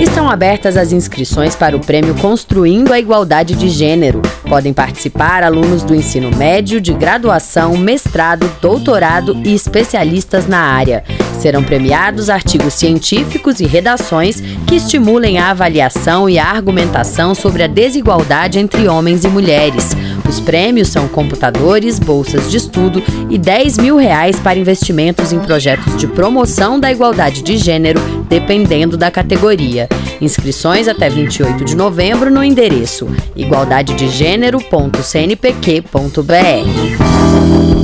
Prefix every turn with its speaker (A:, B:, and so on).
A: Estão abertas as inscrições para o prêmio Construindo a Igualdade de Gênero. Podem participar alunos do ensino médio, de graduação, mestrado, doutorado e especialistas na área. Serão premiados artigos científicos e redações que estimulem a avaliação e a argumentação sobre a desigualdade entre homens e mulheres. Os prêmios são computadores, bolsas de estudo e 10 mil reais para investimentos em projetos de promoção da igualdade de gênero, dependendo da categoria. Inscrições até 28 de novembro no endereço igualdadedegênero.cnpq.br.